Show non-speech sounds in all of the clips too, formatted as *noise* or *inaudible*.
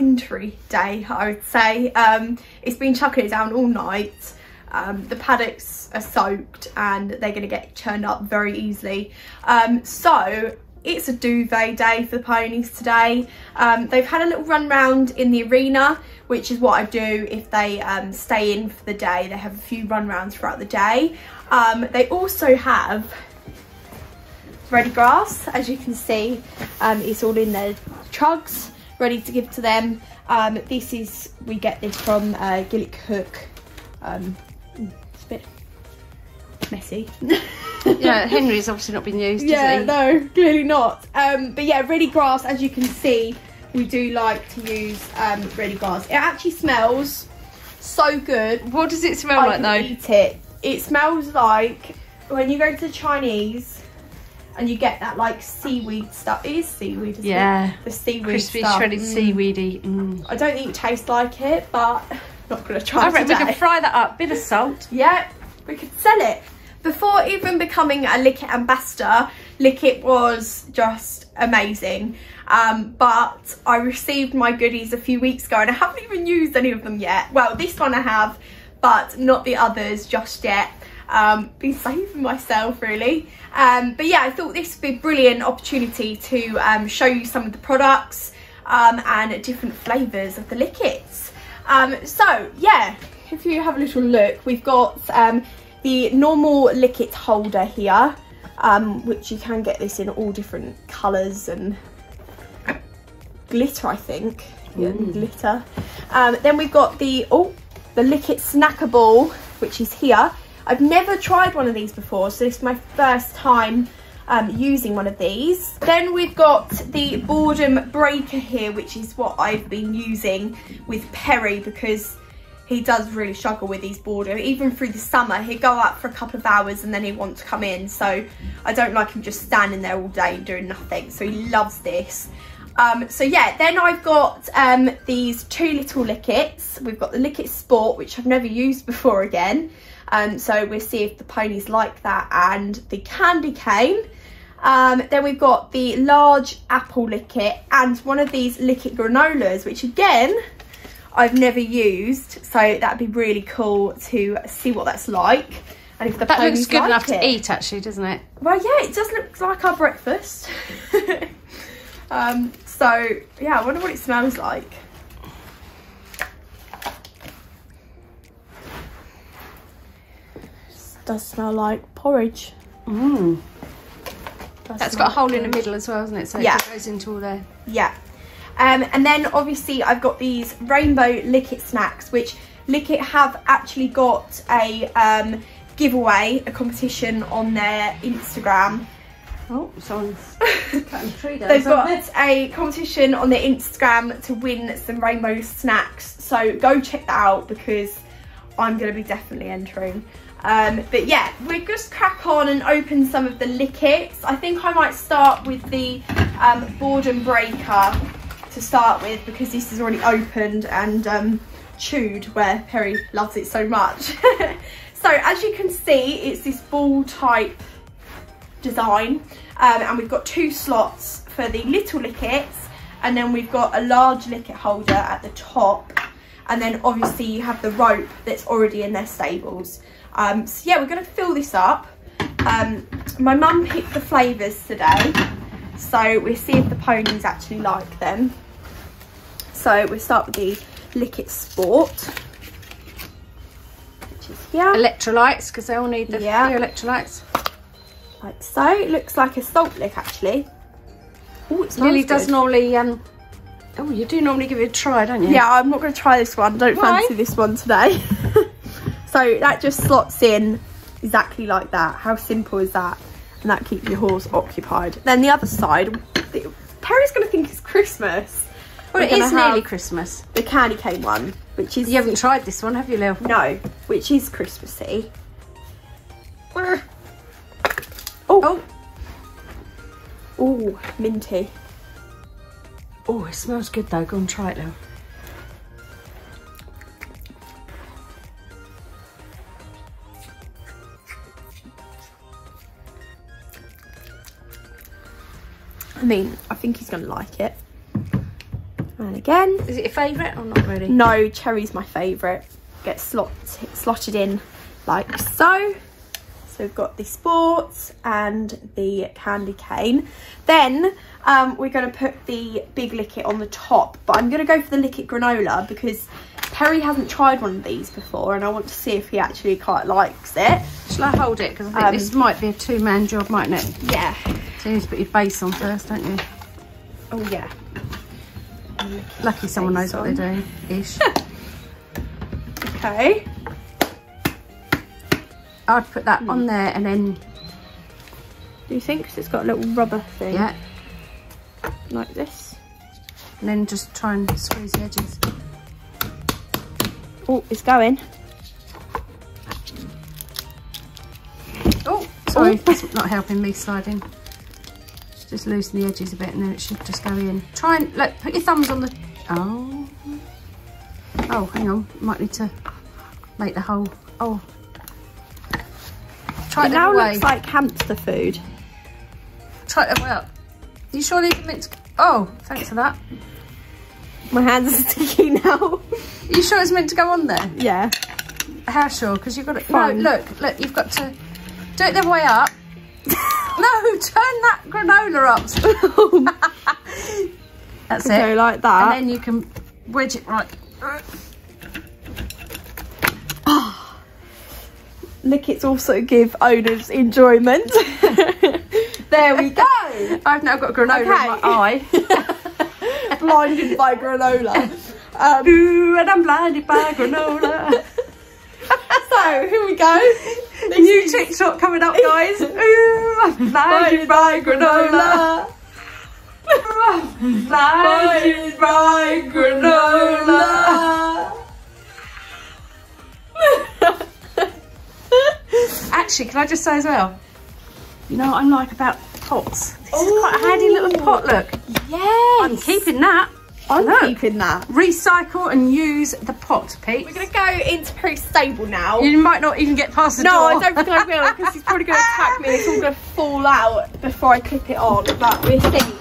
wintry day, I would say. Um, it's been chucking it down all night. Um, the paddocks are soaked and they're going to get churned up very easily. Um, so it's a duvet day for the ponies today. Um, they've had a little run round in the arena, which is what I do if they um, stay in for the day. They have a few run rounds throughout the day. Um, they also have Readigrass, as you can see. Um, it's all in their trugs, ready to give to them. Um, this is, we get this from uh, Gillett Cook. Um, it's a bit messy. *laughs* yeah, Henry's obviously not been used, yeah, no, clearly not. Um, but yeah, Readigrass, as you can see, we do like to use um, Readigrass. It actually smells so good. What does it smell I like though? eat it. It smells like when you go to the Chinese and you get that like seaweed stuff. It is seaweed, isn't Yeah. it? The seaweed Crispy, stuff. shredded Mm. seaweedy. Mm. I don't think it tastes like it, but *laughs* not gonna try I reckon we today. can fry that up. Bit of salt. Yeah, we could sell it. Before even becoming a Likit ambassador, Likit was just amazing. Um, but I received my goodies a few weeks ago and I haven't even used any of them yet. Well, this one I have, but not the others just yet. Um, been saving myself really. Um, but yeah, I thought this would be a brilliant opportunity to um, show you some of the products um, and different flavours of the Likits. Um, so yeah, if you have a little look, we've got um, the normal Likit holder here, um, which you can get this in all different colours and glitter, I think. Yeah, glitter. Um, then we've got the oh, the Likit snacker ball, which is here. I've never tried one of these before, so this is my first time um, using one of these. Then we've got the boredom breaker here, which is what I've been using with Perry because he does really struggle with these boredom. Even through the summer, he'd go out for a couple of hours and then he'd want to come in. So I don't like him just standing there all day doing nothing. So he loves this. Um, so yeah, then I've got um, these two little Likits. We've got the Likit Sport, which I've never used before again. Um, so we'll see if the ponies like that and the candy cane. Um, then we've got the large apple Likit and one of these Likit granolas, which again, I've never used. So that'd be really cool to see what that's like. And if the That looks good like enough it. to eat, actually, doesn't it? Well, yeah, it does look like our breakfast. *laughs* um, so, yeah, I wonder what it smells like. This does smell like porridge. Mm. Does That's smell got a hole in the middle as well, hasn't it? So Yeah. it goes into all there. Yeah. Um, and then obviously I've got these rainbow Likit snacks, which Likit have actually got a um, giveaway, a competition on their Instagram. Oh, someone's *laughs* cutting tree down. They've got a competition on their Instagram to win some rainbow snacks. So go check that out because I'm going to be definitely entering. Um, but yeah, we'll just crack on and open some of the Likits. I think I might start with the um, boredom breaker to start with because this is already opened and um, chewed where Perry loves it so much. *laughs* so as you can see, it's this ball type design um, and we've got two slots for the little Likits and then we've got a large Likit holder at the top and then obviously you have the rope that's already in their stables um, so yeah we're going to fill this up um, my mum picked the flavours today so we'll see if the ponies actually like them so we'll start with the Likit sport which is here Electrolytes, because they all need the Yeah. electrolytes. like so. It looks like a salt lick actually. Oh, it smells Lily does normally, um, oh, you do normally give it a try, don't you? Yeah, I'm not going to try this one. Don't Why? fancy this one today. *laughs* so that just slots in exactly like that. How simple is that? And that keeps your horse occupied. Then the other side, Perry's going to think it's Christmas. Well, We're it nearly Christmas. The candy cane one, which is You haven't tried this one, have you, Lil? no, which is Christmassy. Oh, Oh, oh, minty. Oh, it smells good though. Go and try it, Lil. I mean, I think he's going to like it. And again. Is it your favourite or not really? No, cherry's my favourite. Get slot slotted in like so. So we've got the sports and the candy cane. Then um, we're going to put the big Likit on the top. But I'm going to go for the Likit granola because Perry hasn't tried one of these before and I want to see if he actually quite likes it. Shall I hold it? Because I think Um, this might be a two-man job, mightn't it? Yeah. So you need to put your base on first, don't you? Oh yeah. Lucky someone knows Base what they're doing, ish. *laughs* Okay. I'd put that on hmm. there and then, Do you think? 'Cause it's got a little rubber thing yeah, like this. and then just try and squeeze the edges. Oh, it's going. Oh, sorry, Oh. that's not helping me sliding. Just loosen the edges a bit and then it should just go in. Try and, look, put your thumbs on the, oh. Oh, hang on, might need to make the hole, oh. Try It it now looks like hamster food. Try it up. You sure leave the mint? Oh, thanks for that. My hands are *laughs* sticky now. Are you sure it's meant to go on there? yeah. How sure? Because you've got to. Fine. No, look, look, you've got to do it the way up. *laughs* no, turn that granola up. *laughs* Oh. That's Okay, it. like that. And then you can wedge it right. Likits also give owners enjoyment. *laughs* there we go. I've now got granola in my eye. *laughs* Blinded by granola. Um, Ooh, and I'm blinded by granola. *laughs* so here we go. New TikTok coming up, guys. Ooh, I'm blinded by granola. Blinded by granola. Actually, can I just say as well? You know what I'm like about pots? This is quite a handy little pot, look. Yes. I'm keeping that. I'm Look. keeping that. Recycle and use the pot, Pete. We're going to go into Perry's stable now. You might not even get past the no, door. I don't think I will because he's probably going to attack me. It's all going to fall out before I clip it on. But we'll see.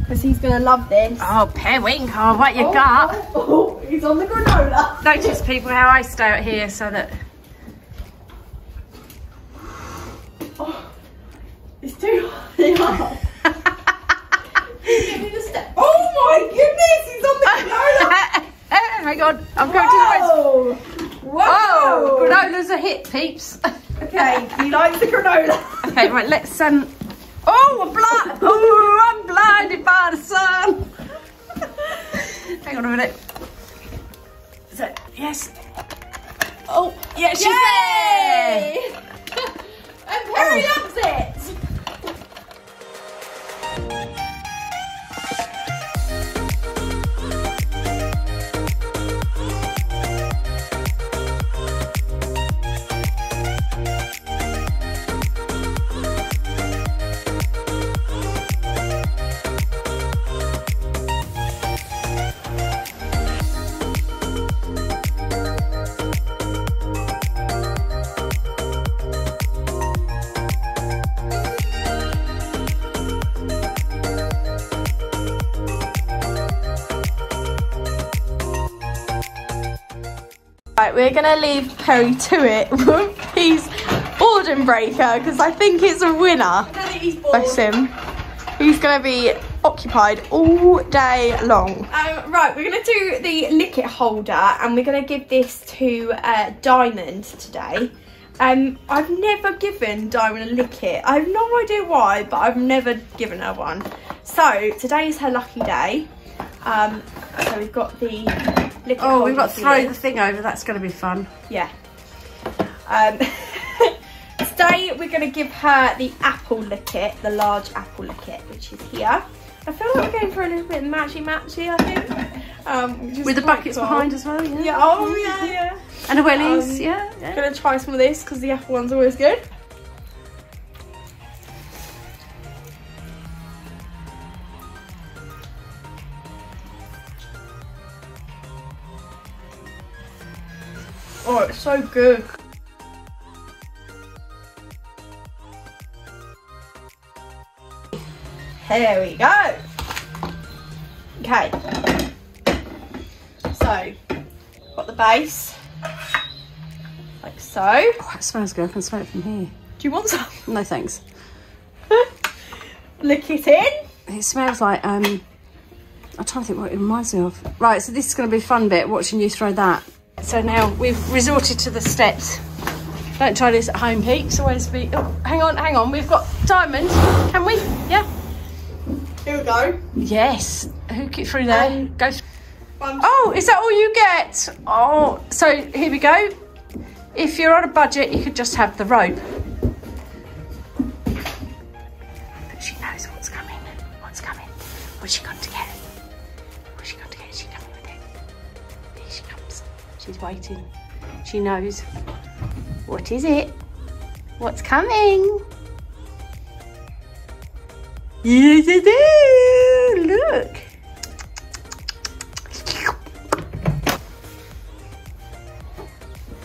Because he's going to love this. Oh, Periwinkle, what you Oh, got? oh, *laughs* oh, he's on the granola. Notice people how I stay out here so that It's too hot. Give me the step. *laughs* Oh my goodness, he's on the granola. hang on, I'm going to the rest. Whoa! Oh, granola's a hit, peeps. Okay, *laughs* he likes the granola. okay, right, let's um. Oh, I'm blind. Oh, I'm blinded by the sun. *laughs* hang on a minute. Is that yes? Oh, Yeah, she's there. Perry loves Right, we're gonna leave Perry to it with his boredom breaker because I think it's a winner. Bless him. He's gonna be occupied all day long. Um, right, we're gonna do the Likit holder and we're gonna give this to uh, Diamond today. Um, I've never given Diamond a Likit. I have no idea why, but I've never given her one. So today is her lucky day. Um, so we've got the Oh, we've got to throw the thing over. That's going to be fun. Yeah. Um, *laughs* today we're going to give her the apple Likit, the large apple Likit, which is here. I feel like we're going for a little bit matchy matchy, I think. Um, With the buckets cool. behind as well. Yeah. Yeah, oh yeah, *laughs* yeah. And the wellies. Um, yeah. yeah. Gonna try some of this because the apple one's always good. Oh, it's so good. Here we go. Okay. So, got the base, like so. Oh, it smells good. I can smell it from here. Do you want some? No thanks. *laughs* Lick it in. It smells like um. I'm trying to think what it reminds me of. Right, so this is going to be a fun bit watching you throw that. So now we've resorted to the steps. Don't try this at home, Pete. It's always be. Oh, hang on, hang on. We've got diamonds. Can we? Yeah. Here we go. Yes. Hook it through there. Um, Go. Th oh, is that all you get? Oh, so here we go. If you're on a budget, you could just have the rope. But she knows what's coming. What's coming? What's she got to get? She's waiting. She knows. What is it? What's coming? Yes, it is. Look.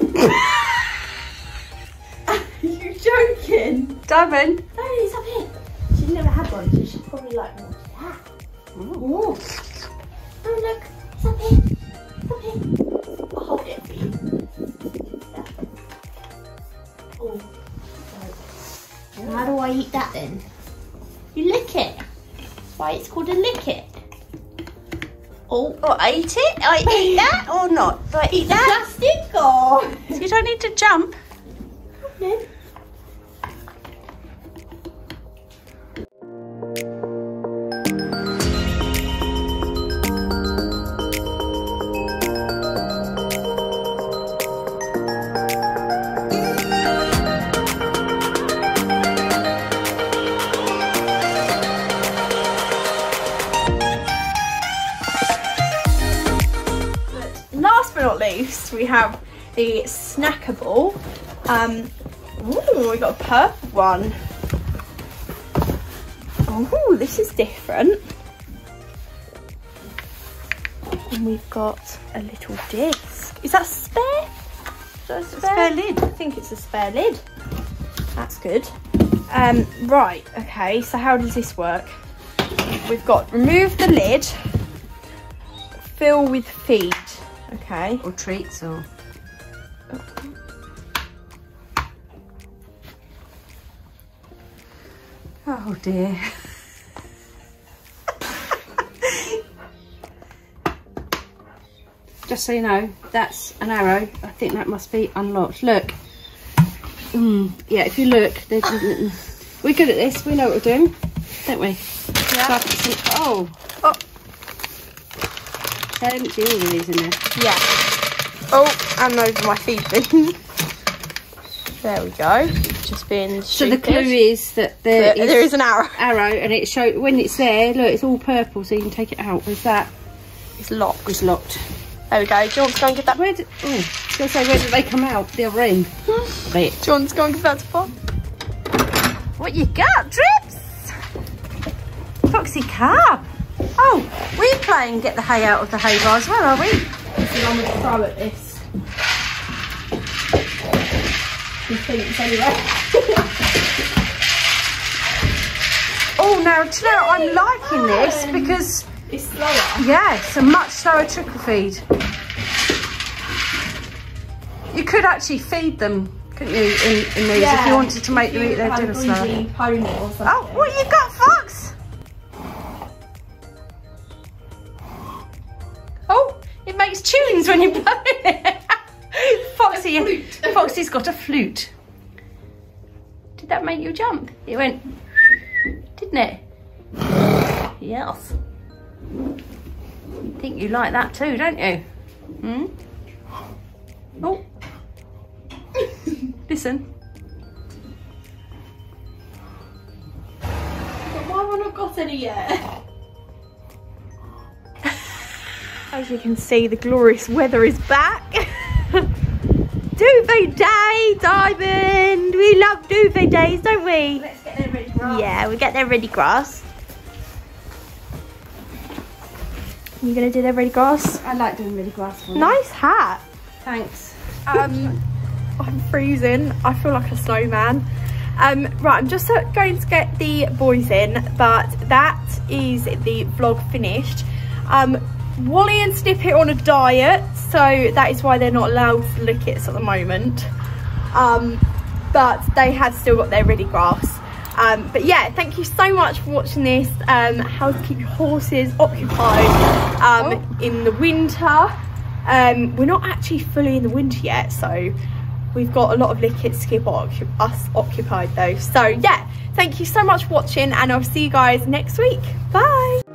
*laughs* you joking? Diamond. No, it's up here. She's never had one, so she's probably like, what's that? Ooh. Oh, look. It's up here. It's up here. I eat that then? You lick it. That's why it's called a lick it. Oh, Oh, I eat it? I eat *laughs* that or not? Do I eat that? plastic or? You don't need to jump. No. We have the Snak-a-Ball. Um, ooh, we got a purple one. Oh, this is different. And we've got a little disc. Is that spare? Is that a spare? spare lid. I think it's a spare lid. That's good. Um, right, okay, so how does this work? We've got remove the lid, fill with feed. Okay. Or treats or... Oh dear. *laughs* Just so you know, that's an arrow. I think that must be unlocked. Look. Mm, yeah, if you look, there's, we're good at this. We know what we're doing, don't we? Yeah. So I can see- all of these in there. yeah. Oh, and over my feed bin. *laughs* there we go. Just being So the clue is that there There- is, there is an arrow. *laughs* arrow, and it show when it's there. Look, it's all purple, so you can take it out. Is that It's locked. it's locked? There we go. Do you want to go and give that? Where did? Oh, I was gonna say where did they come out? The other end. *laughs* Bit. Do you want to go and give that to Bob? What you got, Drips? Foxy Carp. Oh, we're playing get the hay out of the hay bar as well, are we? So I'm gonna throw at this. He thinks anyway. Oh, now do you know I'm liking this because It's slower. yeah, it's a much slower trickle feed. You could actually feed them, couldn't you, in, in these if you wanted to make them eat their dinner slower. pony or oh, something. Oh, what you got? Flute. Foxy's got a flute. Did that make you jump? It went, didn't it? Yes. I think you like that too, don't you? Hmm. Oh. Listen. But why have I not got any yet? As you can see, the glorious weather is back. *laughs* duvet day, Diamond. We love duvet days, don't we? Let's get them Readigrass. Yeah, we get their Readigrass. You gonna do their ready grass? I like doing really grass for. Nice hat. Thanks. Um, *laughs* I'm freezing. I feel like a snowman. Um, right, I'm just uh, going to get the boys in, but that is the vlog finished. Um, Wally and Snippet are on a diet, so that is why they're not allowed Likits at the moment. Um, but they have still got their Readigrass. Um, but yeah, thank you so much for watching this. Um, how to keep your horses occupied um, oh. in the winter. Um, we're not actually fully in the winter yet, so we've got a lot of Likits to keep us occupied though. So yeah, thank you so much for watching and I'll see you guys next week. Bye.